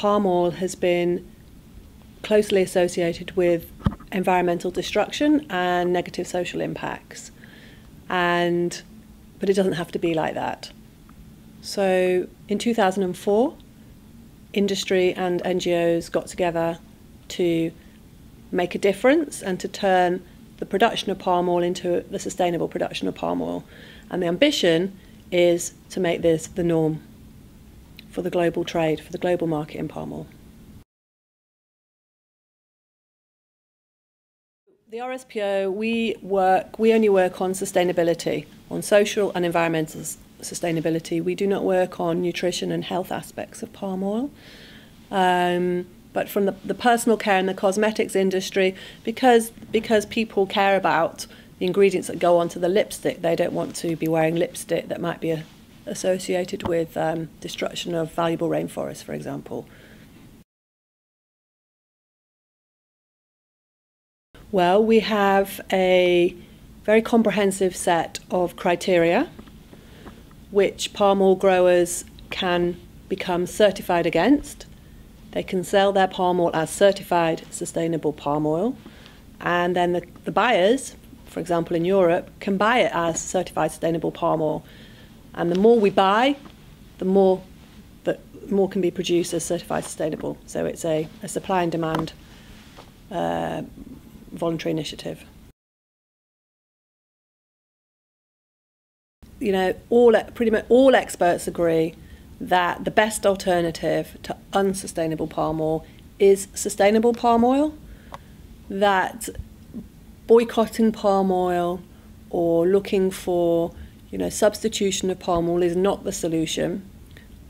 palm oil has been closely associated with environmental destruction and negative social impacts. And but it doesn't have to be like that. So in 2004, industry and NGOs got together to make a difference and to turn the production of palm oil into the sustainable production of palm oil. And the ambition is to make this the norm for the global trade, for the global market in palm oil. The RSPO, we work, we only work on sustainability, on social and environmental sustainability. We do not work on nutrition and health aspects of palm oil. Um, but from the, the personal care and the cosmetics industry, because because people care about the ingredients that go onto the lipstick, they don't want to be wearing lipstick that might be a, associated with um, destruction of valuable rainforests, for example. Well, we have a very comprehensive set of criteria which palm oil growers can become certified against. They can sell their palm oil as certified sustainable palm oil, and then the, the buyers, for example in Europe, can buy it as certified sustainable palm oil. And the more we buy, the more that more can be produced as certified sustainable. So it's a, a supply and demand uh, voluntary initiative. You know, all pretty much all experts agree that the best alternative to unsustainable palm oil is sustainable palm oil. That boycotting palm oil or looking for you know substitution of palm oil is not the solution.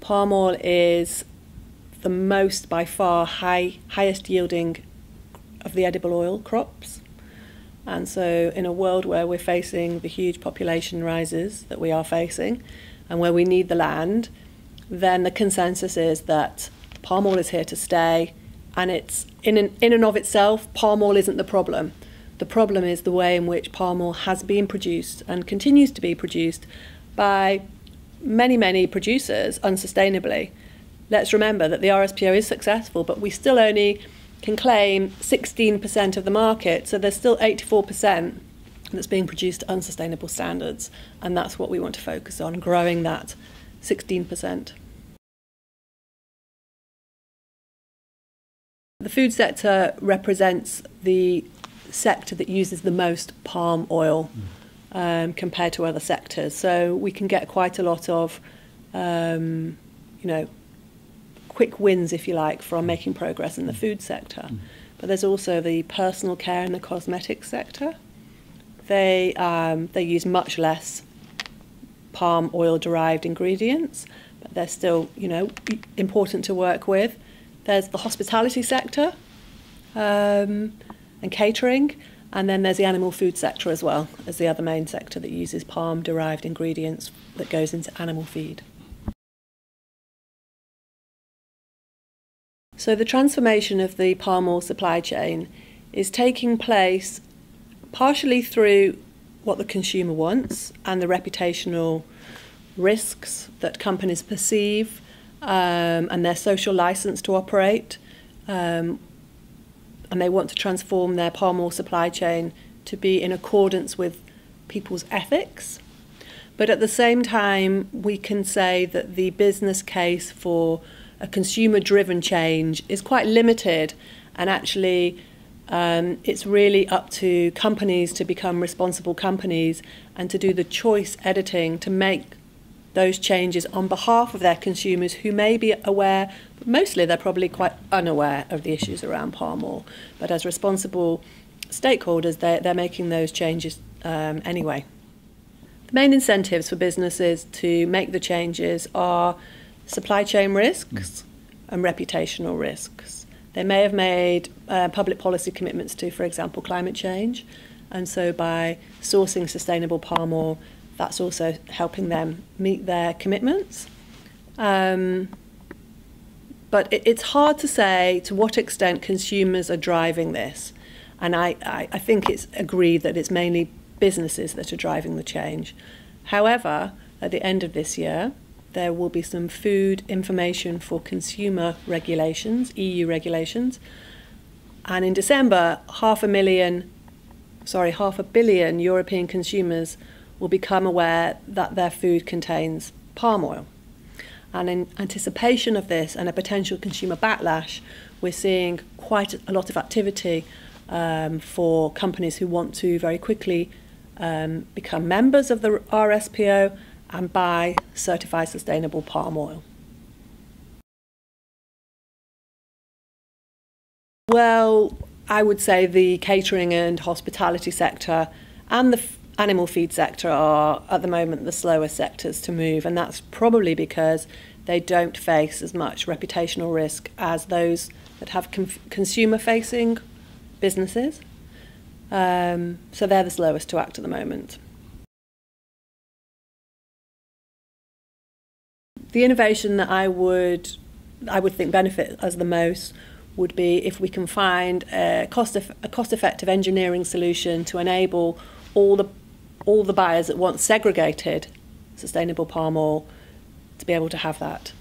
Palm oil is the most by far high highest yielding of the edible oil crops. And so, in a world where we're facing the huge population rises that we are facing and where we need the land, then the consensus is that palm oil is here to stay. And it's in, an, in and of itself, palm oil isn't the problem. The problem is the way in which palm oil has been produced and continues to be produced by many, many producers unsustainably. Let's remember that the RSPO is successful, but we still only can claim 16% of the market, so there's still 84% that's being produced to unsustainable standards, and that's what we want to focus on, growing that 16%. The food sector represents the sector that uses the most palm oil um, compared to other sectors. So we can get quite a lot of, um, you know, quick wins, if you like, from making progress in the food sector. Mm. But there's also the personal care and the cosmetics sector. They, um, they use much less palm oil derived ingredients, but they're still, you know, important to work with. There's the hospitality sector um, and catering, and then there's the animal food sector as well as the other main sector that uses palm derived ingredients that goes into animal feed. So the transformation of the palm oil supply chain is taking place partially through what the consumer wants and the reputational risks that companies perceive um, and their social license to operate. Um, and they want to transform their palm oil supply chain to be in accordance with people's ethics. But at the same time, we can say that the business case for a consumer driven change is quite limited and actually um, it's really up to companies to become responsible companies and to do the choice editing to make those changes on behalf of their consumers who may be aware, but mostly they're probably quite unaware of the issues around palm oil. But as responsible stakeholders, they're, they're making those changes um, anyway. The main incentives for businesses to make the changes are supply chain risks and reputational risks. They may have made uh, public policy commitments to, for example, climate change, and so by sourcing sustainable palm oil, that's also helping them meet their commitments. Um, but it, it's hard to say to what extent consumers are driving this. And I, I, I think it's agreed that it's mainly businesses that are driving the change. However, at the end of this year, there will be some food information for consumer regulations, EU regulations. And in December, half a million, sorry, half a billion European consumers will become aware that their food contains palm oil. And in anticipation of this and a potential consumer backlash, we're seeing quite a lot of activity um, for companies who want to very quickly um, become members of the RSPO and buy certified sustainable palm oil. Well, I would say the catering and hospitality sector and the animal feed sector are at the moment the slower sectors to move, and that's probably because they don't face as much reputational risk as those that have consumer facing businesses. Um, so they're the slowest to act at the moment. The innovation that I would I would think benefit us the most would be if we can find a cost a cost effective engineering solution to enable all the all the buyers that want segregated sustainable palm oil to be able to have that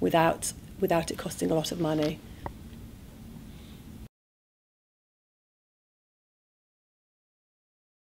without without it costing a lot of money.